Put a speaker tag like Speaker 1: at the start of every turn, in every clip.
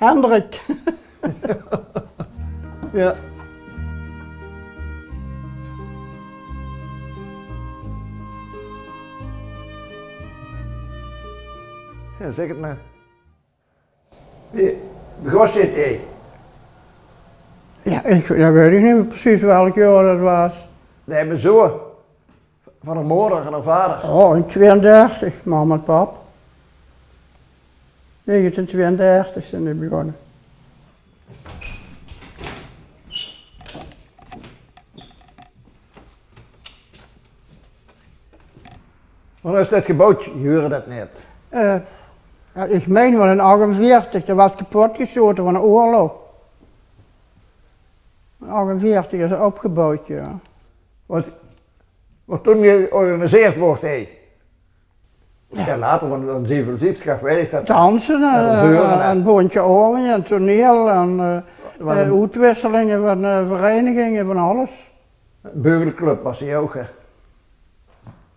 Speaker 1: Hendrik.
Speaker 2: Ja. Ja, zeg het maar. Wie begon zit hij?
Speaker 1: Ja, ik, dat weet ik niet meer precies welk jaar dat was.
Speaker 2: Nee, mijn zoon. Van een moeder en een vader.
Speaker 1: Oh, in 32, mama en pap. 1932 zijn die begonnen.
Speaker 2: Wanneer is dit gebouwd? Je hoorde dat net.
Speaker 1: Eh, ja, ik meen wel in 48, dat was kapot geschoten van een oorlog. In 48 is het opgebouwd, ja.
Speaker 2: Wat, wat toen georganiseerd wordt, hé. Ja. later, van van 57 weet ik dat.
Speaker 1: Dansen, eh, en een boontje oren, en toneel, en eh, eh, uitwisselingen van eh, verenigingen, van alles.
Speaker 2: Een beugelclub was die ook. hè.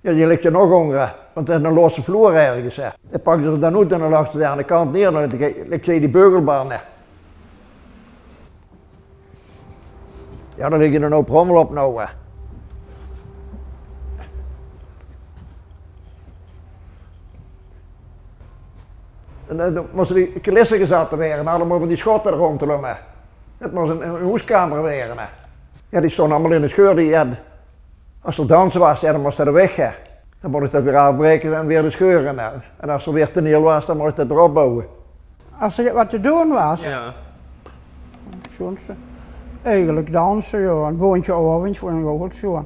Speaker 2: Ja, die ligt er nog honger, want het is een losse vloer ergens. Hè. Dan pakten ze dan uit en dan lag ze aan de kant neer. Dan ligt je die beugelbaan. Hè. Ja, daar liggen er nou rommel op nou. Hè. En dan dan moesten die klissen gezet weer en allemaal van die schotten rond te lopen. Het moest een, een hoeskamer weer. Hè. Ja, die stonden allemaal in de scheur. Die, ja, als er dansen was, ja, dan moest dat weg. Hè. Dan moest dat weer afbreken en weer de scheuren. Hè. En als er weer toneel was, dan moest dat erop bouwen.
Speaker 1: Als er wat te doen was,
Speaker 3: Ja.
Speaker 1: soms, eh, eigenlijk dansen, ja. Een boontje oren voor een goed zo.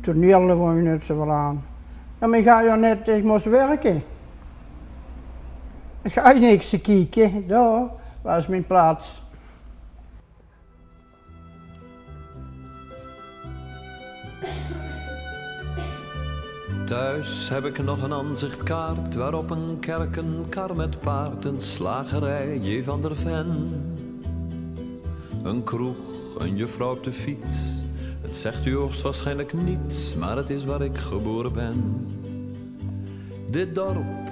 Speaker 1: Toneel vond je net zo wel aan. Ja, maar ik ga je net, ik moest werken. Ga je niks te kijken, daar was mijn plaats.
Speaker 4: Thuis heb ik nog een aanzichtkaart waarop een kerk, een kar met paard, een slagerij, J. van der Ven. Een kroeg, een juffrouw op de fiets. Het zegt u hoogstwaarschijnlijk niets, maar het is waar ik geboren ben. Dit dorp,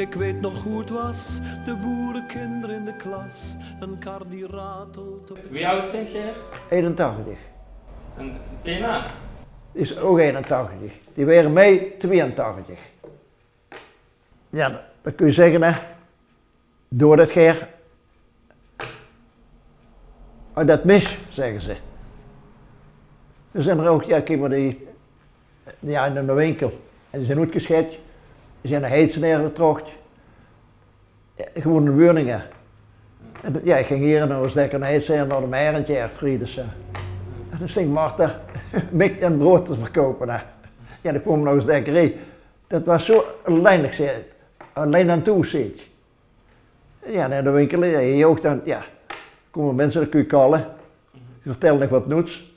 Speaker 4: ik weet nog hoe het was. De boerenkinderen in de klas, een kar die ratelt.
Speaker 3: Wie oud vind je?
Speaker 2: 81.
Speaker 3: Een thema?
Speaker 2: is ook 81. Die waren mee 82. Ja, dat, kun je zeggen, hè. Door dat geer. Oh, dat mis, zeggen ze. Toen zijn er ook, ja, kijk maar, die, die aan in de winkel. En die zijn uitgeschet. Zijn naar Heetsen neergetrokken. Ja, gewoon in. En, dat- ja, ik ging hier naar Oostdek en en naar de Meirentje, Erfriedes. En dan stinkt Marta mik en brood te verkopen. Hè. Ja, dan kwam nog eens dekkerij. Dat was zo het. alleen aan toe zit. Ja, naar de winkel, ja, je ook dan, ja, komen mensen, dan kun je kallen. Die vertellen nog wat noets.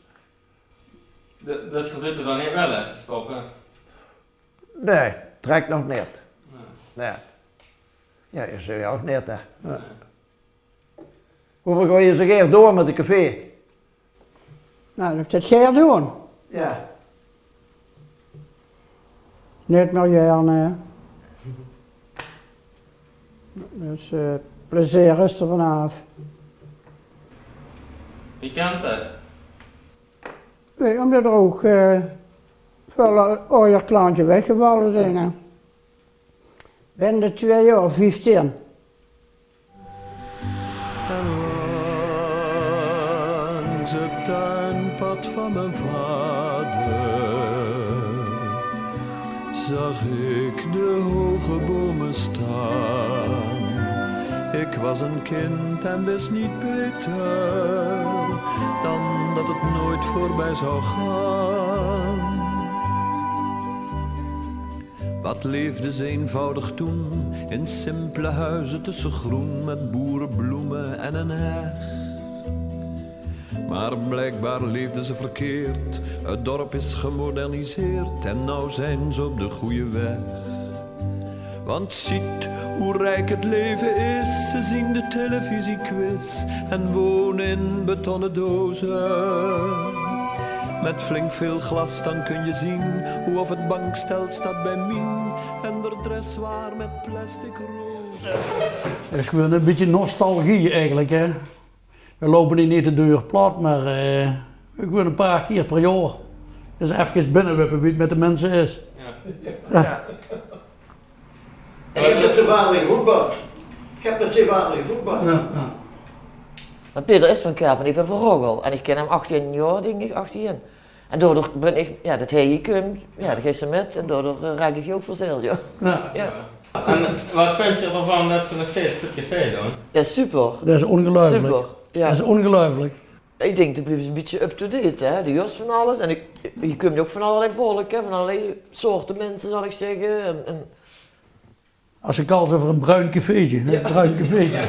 Speaker 3: Dat dat zit er dan niet wel, hè? Stoppen.
Speaker 2: Nee, trekt nog net. Nee. Ja, je zegt ook net, hè. Ja. Hoeveel ga je zo keer door met de café?
Speaker 1: Nou, dat dat Geer doen.
Speaker 2: Ja.
Speaker 1: Niet meer jaren. Dus eh, plezier is er vanaf.
Speaker 3: Wie kent dat?
Speaker 1: Nee, omdat er ook eh veel ooit klaantje weggevallen zijn. hè. Ben de twee jaar, 15.
Speaker 4: En langs het tuinpad van mijn vader zag ik de hoge bomen staan. Ik was een kind en wist niet beter dan dat het nooit voorbij zou gaan. Wat leefde ze eenvoudig toen in simpele huizen tussen groen met boerenbloemen en een heg. Maar blijkbaar leefden ze verkeerd. Het dorp is gemoderniseerd en nou zijn ze op de goede weg. Want ziet hoe rijk het leven is. Ze zien de televisiequiz en wonen in betonnen dozen. Met flink veel glas dan kun je zien hoe of het bankstel staat bij Mien en er dressoir met plastic rozen.
Speaker 5: Het is gewoon een beetje nostalgie eigenlijk. Hè. We lopen hier niet de deur plat, maar eh, gewoon een paar keer per jaar. Dus even binnenwippen wie het met de mensen is.
Speaker 2: Ik heb met zijn vader in voetbal. Ik heb met zijn vader in voetbal.
Speaker 5: Ja, ja.
Speaker 6: Maar Peter is van Kerpen, ik ben van Rogel. En ik ken hem 18 jaar, denk ik, 18. En daardoor ben ik, ja, dat hij gekomen, ja, dat geeft ze met. En daardoor uh, raak ik je ook verzeild, ja.
Speaker 5: Ja.
Speaker 6: ja.
Speaker 3: En wat vind je ervan dat ze nog steeds het café doen?
Speaker 6: Ja, super.
Speaker 5: Dat is ongelooflijk.
Speaker 6: Super. Ja.
Speaker 5: Dat is ongelooflijk.
Speaker 6: Ik denk, dat blijft een beetje up-to-date, hè. De jas van alles. En ik, je kunt ook van allerlei volk, hè. Van allerlei soorten mensen, zal ik zeggen. En, en
Speaker 5: Als ik alles over een bruin cafeetje. Een bruin cafeetje.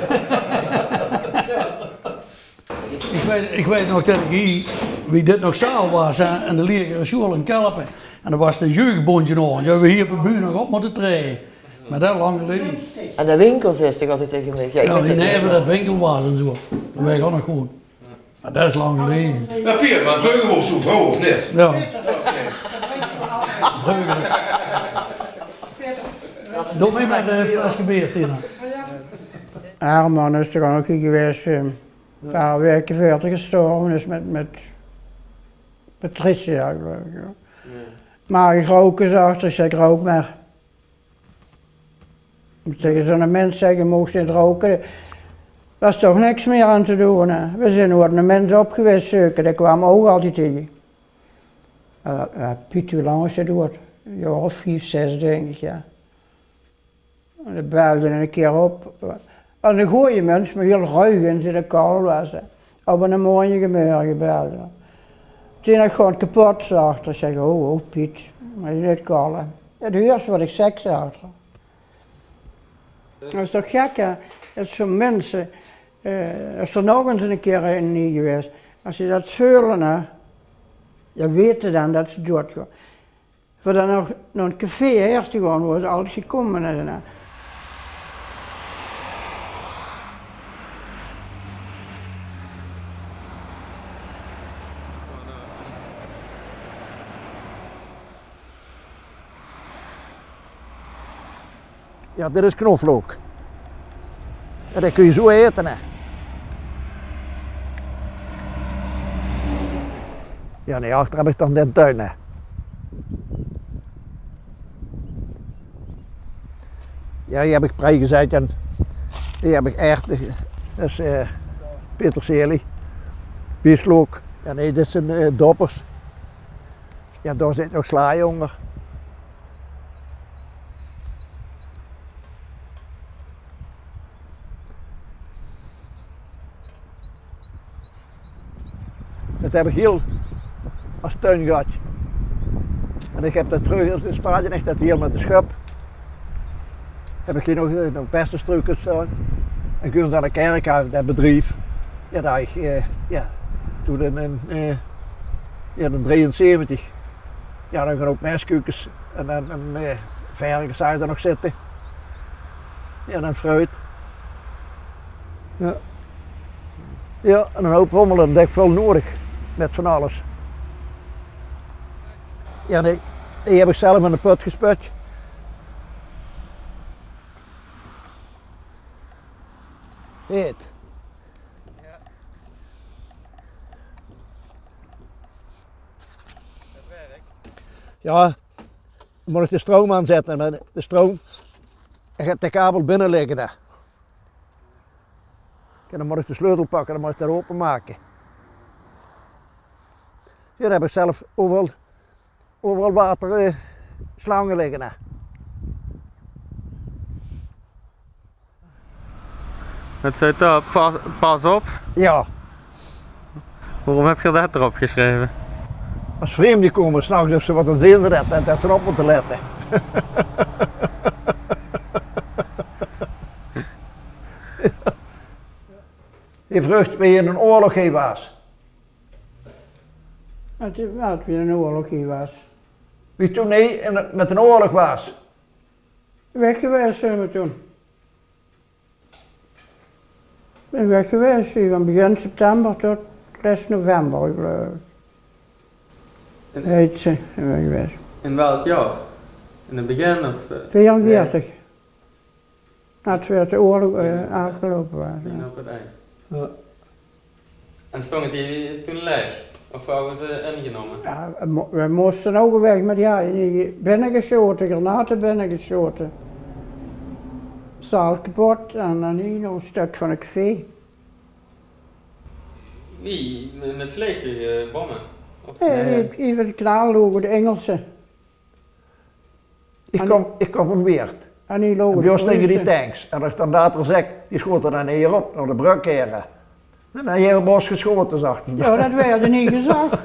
Speaker 5: ik, weet, ik weet nog dat ik hier, wie dit nog zaal was, hè, en de leren school in Kelpen. En dan was de jeugdbondje nog. En we hier op de buurt nog op moeten treden. Maar dat lang geleden.
Speaker 6: En de winkels is toch altijd tegen mij. Ja, ik weet
Speaker 5: die neven
Speaker 6: niet.
Speaker 5: dat winkel was en zo. Dat weet ik ook nog goed. Maar dat is lang geleden.
Speaker 7: Ja, Pier, maar Vreugel was zo'n vrouw of net?
Speaker 5: Ja. Breugelen. Doe mij maar de flesje bier, Tina.
Speaker 1: Herman is er ook hier geweest. eh, Een paar weken verder gestorven is met, met Patricia, geloof ik. ja. Maar ik rook eens achter, ik zeg rook maar. Tegen zo'n mens zeggen, mocht je niet roken. Daar is toch niks meer aan te doen. Hè. We zijn ornament op geweest zoeken, daar kwam ook altijd tegen. Uh, uh, Piet, hoe lang is het dood? Een jaar of vier, zes denk ik, ja. En dan belde een keer op. was een goeie mens, maar heel ruig en ze de kool was. Op een mooie gemeur gebeld. Hè. Toen ik gewoon kapot zag, dan zei ik, oh, oh Piet, maar je niet kallen. Het huurt wat ik seks had. Dat is toch gek, hè? Dat zo'n mensen, eh is er nog eens een keer in niet geweest. Als je dat zeulen, hè, je weet dan dat ze doodgaan. Voor dan nog, nog een café eerst gewoon, ze altijd gekomen en
Speaker 2: Ja, dit is knoflook. En dat kun je zo eten. Hè. Ja, nee, achter heb ik dan den tuin. Hè. Ja, hier heb ik prei gezet en hier heb ik erwten. Dat is eh peterselie, bieslook. Ja, nee, dit zijn eh, doppers. Ja, daar zit nog sla onder. Heb ik heel als gehad. En ik heb dat terug in Spanje echt dat hier met de schub. Heb ik hier nog, eh, nog beste stukjes staan. En kun aan de kerk uit dat bedrijf. Ja, daar ik, eh, ja, toen in, in, eh, ja, in 73. Ja, dan gaan ook meskukens en en, eh, vergen zou er nog zitten. Ja, dan fruit. Ja. Ja, en een hoop rommelen, dat heb ik wel nodig. Met van alles. Ja, nee, die heb ik zelf in de put gesput. Heet. Ja, dan moet ik de stroom aanzetten. maar De stroom, en gaat de kabel binnen liggen dan moet ik de sleutel pakken, dan moet ik dat openmaken. Hier heb ik zelf overal, overal water eh, slangen liggen. Hè.
Speaker 3: Het zit op, pas, pas op.
Speaker 2: Ja,
Speaker 3: Waarom heb je dat erop geschreven?
Speaker 2: als vreemden komen s'nachts of ze wat dan zien ze dat, dat, ze op moeten letten. Je vrucht ben je in een oorlog heen was.
Speaker 1: Het wel het weer een oorlog hier was.
Speaker 2: Wie toen nee, in, met een oorlog was.
Speaker 1: Weg geweest zijn we toen. Ik ben weg geweest hier van begin september tot rest november, ik geloof ik. Heet ze, we geweest.
Speaker 3: In welk jaar? In het begin of? eh?
Speaker 1: 44. nadat we de oorlog eh, aangelopen waren.
Speaker 3: Die
Speaker 1: ja.
Speaker 3: op het eind.
Speaker 2: Ja.
Speaker 3: En stonden die toen leeg? Of hadden ze ingenomen?
Speaker 1: Ja, we mo- we moesten ook weg met ja, binnengeschoten, granaten binnengeschoten. Zaal kapot en dan hier nog een stuk van een café.
Speaker 3: Wie? Met- Met vliegtuigbommen? Of
Speaker 1: Nee, even de kanaal lopen de Engelsen.
Speaker 2: Ik
Speaker 1: En-
Speaker 2: kom, ik kom van Weert.
Speaker 1: En die
Speaker 2: En
Speaker 1: lopen de
Speaker 2: tegen die tanks. En als dan later zeg, die schoten dan hier op, naar de brug En dan hier bos geschoten, zag je.
Speaker 1: Ja, dat werd niet gezegd.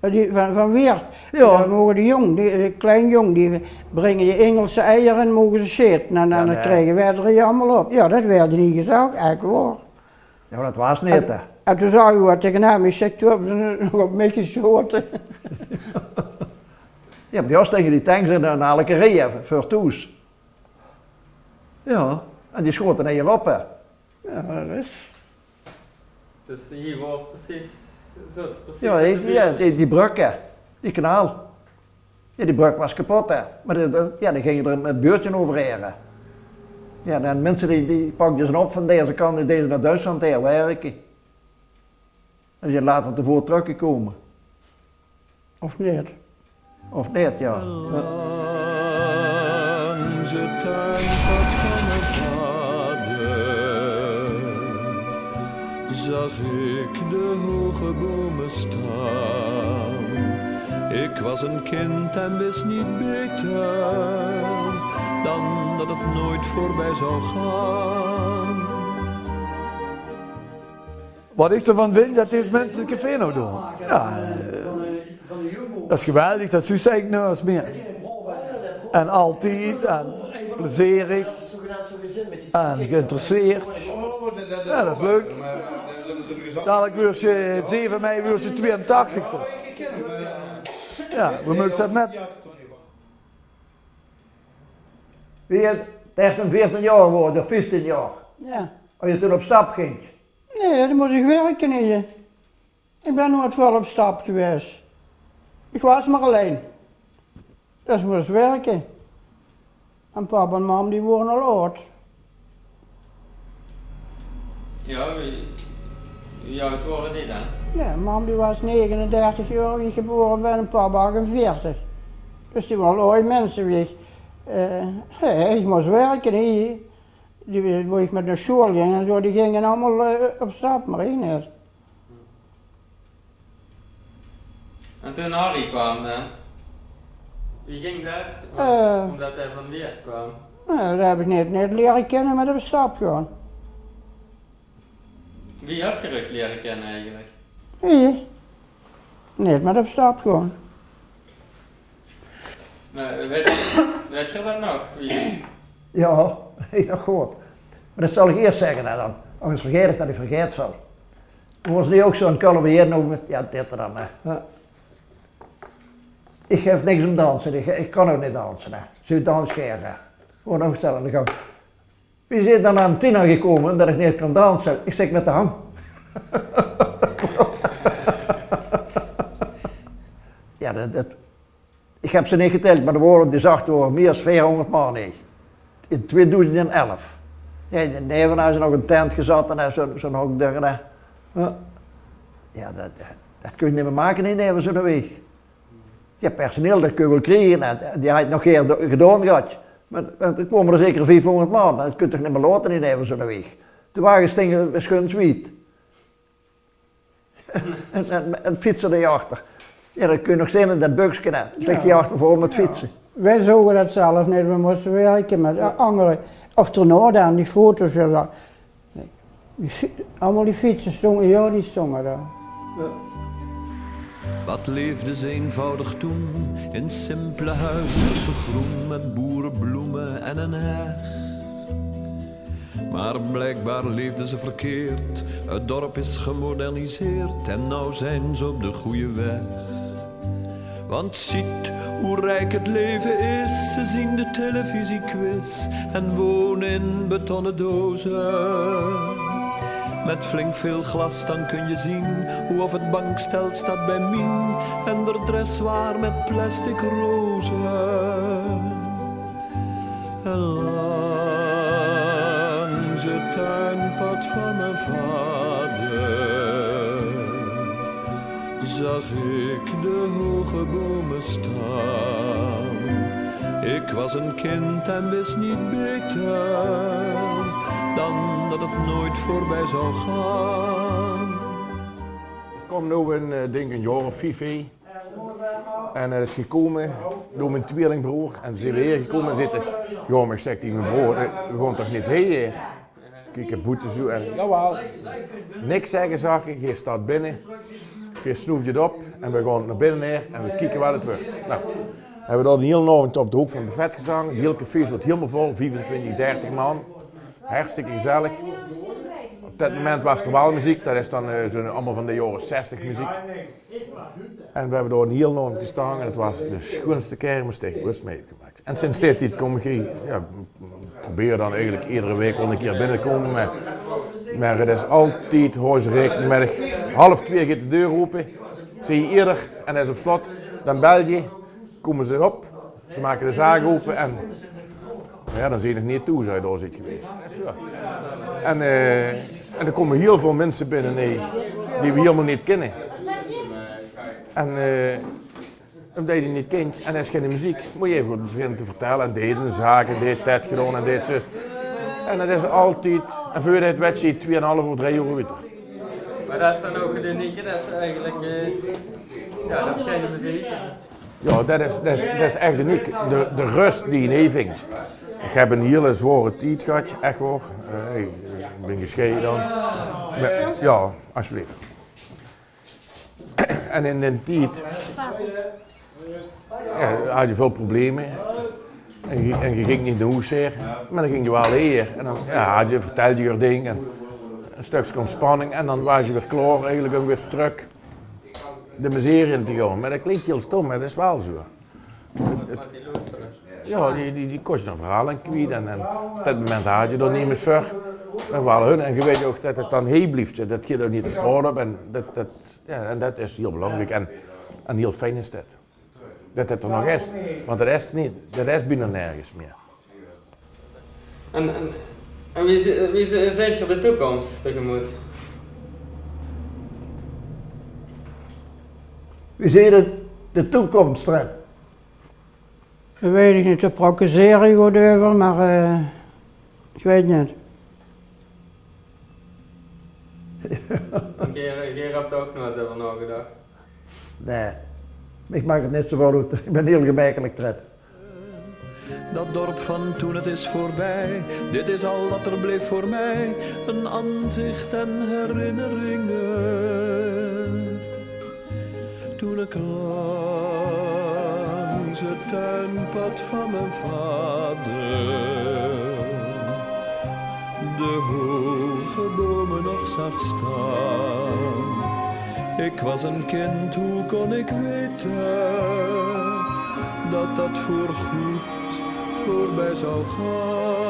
Speaker 1: Die, van, van Weert.
Speaker 2: Ja.
Speaker 1: Dan mogen de jong, die, de klein jong, die brengen die Engelse eieren mogen ze zitten. En dan
Speaker 2: Ja, nee.
Speaker 1: krijgen wij er hier allemaal op. Ja, dat werd niet gezegd, eigenlijk waar.
Speaker 2: Ja, maar dat was niet, hè.
Speaker 1: En toen zag je wat tegen hem, ik zeg, toen hebben ze nog op mij geschoten.
Speaker 2: Ja, bij ons tegen die tanks in een alkerie, voor toes. Ja, en die schoten hier op, hè.
Speaker 1: Ja, dat is...
Speaker 3: Dus hier wordt precies, zo het is precies
Speaker 2: Ja, die, ja, die, die brug, hè. Die kanaal. Ja, die brug was kapot, hè. Maar de, ja, die gingen er met beurtje overheren. Ja, en mensen die, die pakten ze op van deze kant, die deden naar Duitsland heen werken. En die later tevoren teruggekomen.
Speaker 1: Of niet?
Speaker 2: Of niet, ja.
Speaker 4: Langs het tuinpad van zag ik de hoge bomen staan. Ik was een kind en wist niet beter dan dat het nooit voorbij zou gaan.
Speaker 8: Wat ik ervan vind, dat deze mensen het café nou doen. Ja, eh, dat is geweldig, dat is eigenlijk nou als meer. En altijd, en plezierig, en geïnteresseerd. Ja, dat is leuk. Dadelijk wordt je 7 mei wordt je 82 dus. Ja, we moeten dat met.
Speaker 2: Wie je 13, 14 jaar wordt, of 15 jaar.
Speaker 1: Ja.
Speaker 2: Als je toen op stap ging.
Speaker 1: Nee, dan moest ik werken hier. Ik ben nooit wel op stap geweest. Ik was maar alleen. Dus moest werken. En papa en mam die worden al oud.
Speaker 3: Ja, wie, wie oud worden die dan?
Speaker 1: Ja, mam die was 39 jaar ik geboren ben en papa 48. Dus die waren al ooit mensen weer. Eh, ik moest werken hier. Die, waar ik met de school ging en zo, die gingen allemaal eh, op stap, maar ik niet.
Speaker 3: En toen Harry kwam dan, wie ging dat?
Speaker 1: Eh.
Speaker 3: Omdat hij van weer kwam.
Speaker 1: Nou, dat heb ik niet, niet leren kennen met op stap gaan.
Speaker 3: Wie heb je rug leren kennen eigenlijk?
Speaker 1: Hier. Niet met op stap gaan.
Speaker 3: Nou, weet, weet je dat nog? Wie?
Speaker 2: Ja, ik dacht goed. Maar dat zal ik eerst zeggen hè, dan. Anders vergeet ik dat ik vergeet zal. Er was nu ook zo'n kalabieer ook met, ja dit dan. Hè. Ja. Ik geef niks om dansen, ik, ik kan ook niet dansen. Hè. Zou dans scheren. Gewoon opstellen aan de gang. Wie zit dan aan Tina gekomen dat ik niet kan dansen? Ik zeg met de hang. ja, dat, dat, ik heb ze niet geteld, maar er worden die zacht worden meer dan 400 man niet. In 2011. Nee, Nevenhuis is nog een tent gezet en zo'n zo hok daar. hè. Ja, ja dat, dat, kun je niet meer maken in Neven zo'n week. Ja, personeel dat kun je wel krijgen, die had nog geen gedaan gehad. Maar er komen er zeker 500 man, dat kun je toch niet meer laten in Neven zo'n week. De wagens stingen bij Schunswiet. en, en, en fietsen erachter. Ja, dat kun je nog zien in dat buksje. hè. Ligt je achter voor met fietsen.
Speaker 1: Wij zogen dat zelf niet, we moesten werken met anderen. Of tornaden aan die foto's. zo. Die allemaal die fietsen stonden, ja die stonden daar.
Speaker 4: Wat leefde ze eenvoudig toen in simpele huizen tussen groen met en een heg. Maar blijkbaar leefden ze verkeerd. Het dorp is gemoderniseerd en nou zijn ze op de goede weg. Want ziet hoe rijk het leven is. Ze zien de televisiequiz en wonen in betonnen dozen. Met flink veel glas dan kun je zien hoe of het bankstel staat bij Mien en de dressoir met plastic rozen langs het tuinpad van mijn vader zag ik de hoge bomen staan. Ik was een kind en wist niet beter dan dat het nooit voorbij zou gaan.
Speaker 7: Er komt nu een, eh, denk een jaar of en hij is gekomen door mijn tweelingbroer. En ze zijn weer gekomen zitten. Ja, maar ik zeg tegen mijn broer, eh, we gaan toch niet heen? Kijk, ik boete zo en jawel. Niks zeggen, zag je. Staat binnen. Je snoeft je het op en we gaan naar binnen neer en we kijken wat het wordt. Nou, hebben we een hele avond op de hoek van het buffet gezongen. Het hele café zat helemaal vol, 25, 30 man. Hartstikke gezellig. Op dat moment was er wel muziek, dat is dan eh, zo allemaal van de jaren 60 muziek. En we hebben daar een heel avond gestaan en het was de schoonste kermis ooit meegemaakt. En sinds die tijd kom ik ja, probeer dan eigenlijk iedere week wel een keer binnenkomen. Maar, maar het is altijd, met half twee gaat de deur open. Zie je eerder en dat is op slot. Dan bel je, komen ze op, ze maken de zaak open en ja, dan zie je nog niet toe, zou je daar zit geweest. En, eh, en er komen heel veel mensen binnen nee, die we helemaal niet kennen. En eh, omdat je die niet kent en er is geen muziek, moet je even beginnen te vertellen. En deed een zaken, deed tijd gedaan en deed zus. En dat is altijd, en voor het wedstrijd 2,5 of 3 euro.
Speaker 3: Maar dat is dan ook het unieke, dat is eigenlijk, eh, ja, dat is geen muziek.
Speaker 7: Ja, dat is, dat is, dat is echt uniek. De, de rust die je neemt. Ik heb een hele zware tijd gehad, echt hoor. Eh, ik ik ben gescheiden dan. Maar, ja, alsjeblieft. En in die tijd ja, had je veel problemen. En je, en je ging niet naar huis hier, maar dan ging je wel hier. En dan ja, had je, vertelde je je ding en een stukje ontspanning. En dan was je weer klaar, eigenlijk om weer terug de miserie in te gaan. Maar dat klinkt heel stom, maar dat is wel zo. Het- het- ja, die, die, die kost je een verhaal en kwijt. En, en op dat moment had je er niet meer voor. En wel hun. En je weet ook dat het dan heen blijft. Dat je er niet te straat op. En dat, dat, ja, en dat is heel belangrijk. En, en heel fijn is dat. Dat het er nog is. Want de rest niet. De rest binnen nergens meer.
Speaker 3: En, en, en wie, wie zi- ziet je de toekomst tegemoet?
Speaker 2: We zien de, de toekomst erin.
Speaker 1: Dat weet ik niet, te processeren over, maar eh, ik weet niet.
Speaker 3: Je ook nooit over nagedacht.
Speaker 2: Nee, ik maak het net zo wel. Ik ben heel gemakkelijk erin.
Speaker 4: Dat dorp van toen het is voorbij, dit is al wat er bleef voor mij. Een aanzicht en herinneringen. Toen ik langs het tuinpad van mijn vader de hoge bomen nog zag staan. Ik was een kind, hoe kon ik weten dat dat voorgoed voorbij zou gaan?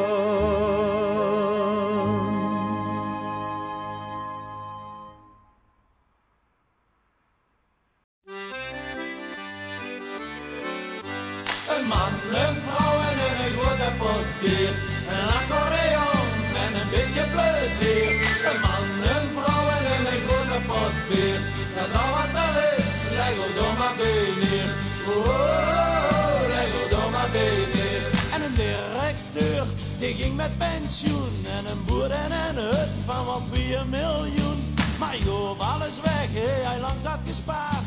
Speaker 9: Een man, een vrouw en een grote pot bier. Een accordeon en een beetje plezier. Een man, een vrouw en een grote pot bier. Dat is al wat er is, leg er door maar bij neer. Oh, leg door maar bij neer. En een directeur, die ging met pensioen. En een boer en een hut van wat 2 miljoen. Maar joh, alles weg, hij langs had gespaard.